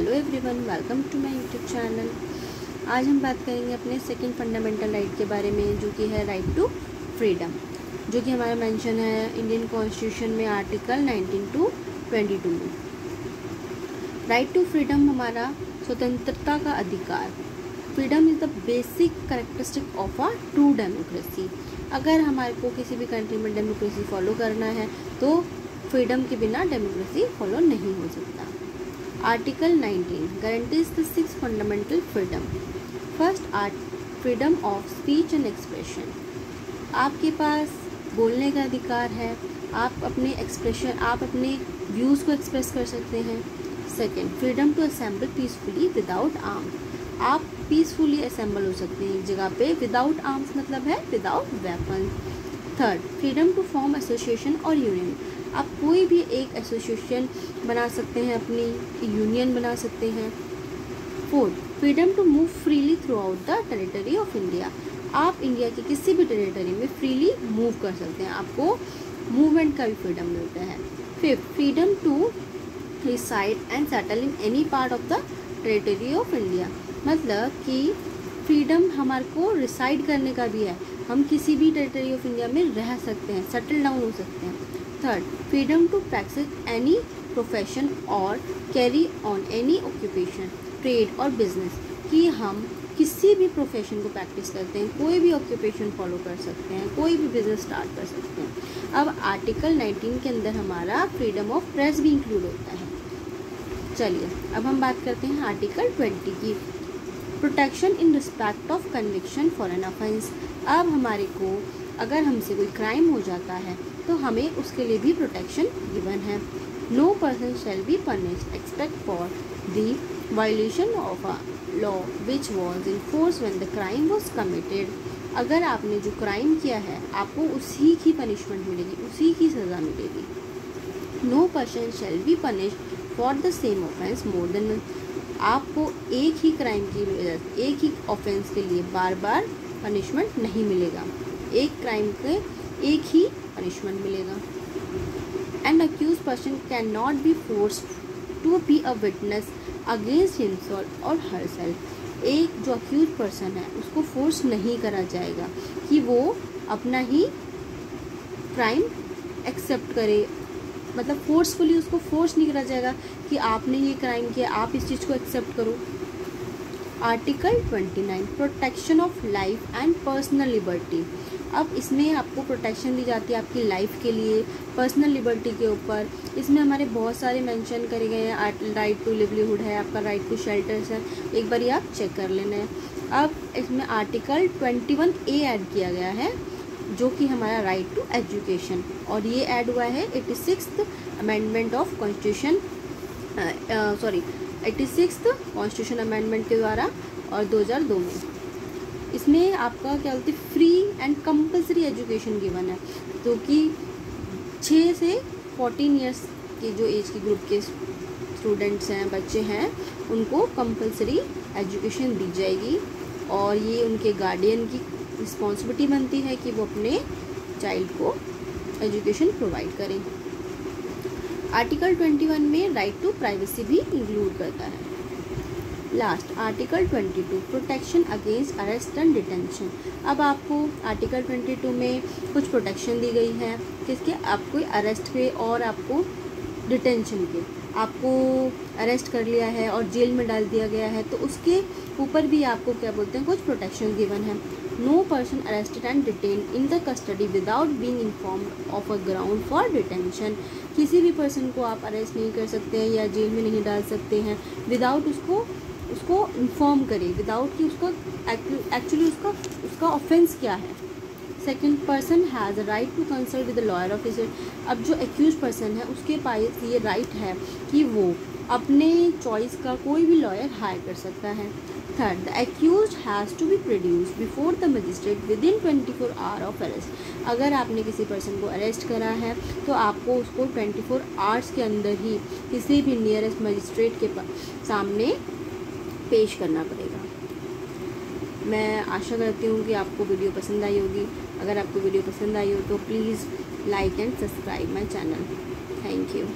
Hello everyone welcome to my YouTube channel आज हम बात करेंगे अपने सेकंड फंडामेंटल राइट के बारे में, जो कि है राइट टू फ्रीडम जो कि हमारा मेंशन है इंडियन कॉन्स्टिट्यूशन में आर्टिकल 19 टू 22 में। राइट टू फ्रीडम हमारा स्वतंत्रता का अधिकार। Freedom is the basic characteristic of a true democracy अगर हमारे को किसी भी कंट्री में डेमोक्रेसी फॉलो करना है तो फ्रीडम के बिना डेमोक्रेसी फॉलो नहीं हो सकता। Article 19 guarantees the six fundamental freedom first art freedom of speech and expression आपके पास बोलने का अधिकार है। आप अपने एक्सप्रेशन आप अपने व्यूज़ को एक्सप्रेस कर सकते हैं। Second freedom to assemble peacefully without arm आप पीसफुली असेंबल हो सकते हैं। एक जगह पे विदाउट आर्म्स मतलब है without weapon third freedom to form association और यूनियन आप कोई भी एक एसोसिएशन बना सकते हैं, अपनी यूनियन बना सकते हैं। Fourth freedom to move freely throughout the territory of India आप इंडिया की किसी भी टेरिटरी में फ्रीली मूव कर सकते हैं। आपको मूवमेंट का भी फ्रीडम मिलता है। Fifth freedom to reside and settle in any part of the territory of India मतलब कि फ्रीडम हमारे को रिसाइड करने का भी है। हम किसी भी टेरिटरी ऑफ़ इंडिया में रह सकते हैं सेटल डाउन हो सकते हैं। Third freedom to practise any profession और carry on any occupation trade और बिज़नेस कि हम किसी भी प्रोफेशन को प्रैक्टिस करते हैं, कोई भी ऑक्यूपेशन फॉलो कर सकते हैं, कोई भी बिज़नेस स्टार्ट कर सकते हैं। अब आर्टिकल 19 के अंदर हमारा फ्रीडम ऑफ़ प्रेस भी इंक्लूड होता है। चलिए, अब हम बात करते हैं आर्टिकल 20 की। Protection in respect of conviction for an offence अब हमारे को, अगर हमसे कोई क्राइम हो जाता है तो हमें उसके लिए भी प्रोटेक्शन गिवन है। No person shall be punished expect for the violation of a law which was force when the crime was committed अगर आपने जो क्राइम किया है, आपको उसी की पनिशमेंट मिलेगी, उसी की सज़ा मिलेगी। No person shall be punished for the same offence more than आपको एक ही क्राइम की, एक ही ऑफेंस के लिए बार बार पनिशमेंट नहीं मिलेगा। एक क्राइम के एक ही पनिशमेंट मिलेगा। And accuse person can not be force to be a witness against himself और हर सेल्फ एक जो अक्यूज पर्सन है, उसको फोर्स नहीं करा जाएगा कि वो अपना ही क्राइम एक्सेप्ट करे। मतलब फोर्सफुली उसको फोर्स नहीं करा जाएगा कि आपने ये क्राइम किया, आप इस चीज़ को एक्सेप्ट करो। Article 29 protection of life and personal liberty अब इसमें आपको प्रोटेक्शन दी जाती है आपकी लाइफ के लिए पर्सनल लिबर्टी के ऊपर। इसमें हमारे बहुत सारे मेंशन करे गए हैं राइट टू लिवलीहुड है, आपका राइट टू शेल्टर्स है एक बार ये आप चेक कर लेना है। अब इसमें आर्टिकल 21 ए ऐड किया गया है, जो कि हमारा राइट टू एजुकेशन और ये ऐड हुआ है eighty six amendment of constitution sorry eighty six constitution amendment के द्वारा और 2002 में। इसमें आपका क्या बोलते हैं free and compulsory education given है तो कि छः से फोर्टीन ईयर्स के जो एज के ग्रुप के स्टूडेंट्स हैं, बच्चे हैं, उनको कंपलसरी एजुकेशन दी जाएगी और ये उनके गार्डियन की रिस्पॉन्सिबिलिटी बनती है कि वो अपने चाइल्ड को एजुकेशन प्रोवाइड करें। आर्टिकल 21 में राइट टू प्राइवेसी भी इंक्लूड करता है। Last article 22 protection against arrest and detention अब आपको आर्टिकल 22 में कुछ प्रोटेक्शन दी गई है किसके आपको अरेस्ट के और आपको डिटेंशन के आपको अरेस्ट कर लिया है और जेल में डाल दिया गया है तो उसके ऊपर भी आपको क्या बोलते हैं, कुछ प्रोटेक्शन गिवन है। No person arrested and detain in the custody without being inform of a ground for detention किसी भी पर्सन को आप अरेस्ट नहीं कर सकते हैं या जेल में नहीं डाल सकते हैं विदाउट उसको उसको इन्फॉर्म करे विदाउट कि उसको एक्चुअली उसका उसका ऑफेंस क्या है। Second person has right to consult with lawyer officer अब जो एक्यूज पर्सन है, उसके पास ये राइट है कि वो अपने चॉइस का कोई भी लॉयर हायर कर सकता है। Third the accuse has to be produce before the magistrate within twenty four hour of arrest अगर आपने किसी पर्सन को अरेस्ट करा है तो आपको उसको ट्वेंटी फोर आवर्स के अंदर ही किसी भी नियरेस्ट मजिस्ट्रेट के सामने पेश करना पड़ेगा। मैं आशा करती हूँ कि आपको वीडियो पसंद आई होगी। अगर आपको वीडियो पसंद आई हो तो please like and subscribe my channel. Thank you.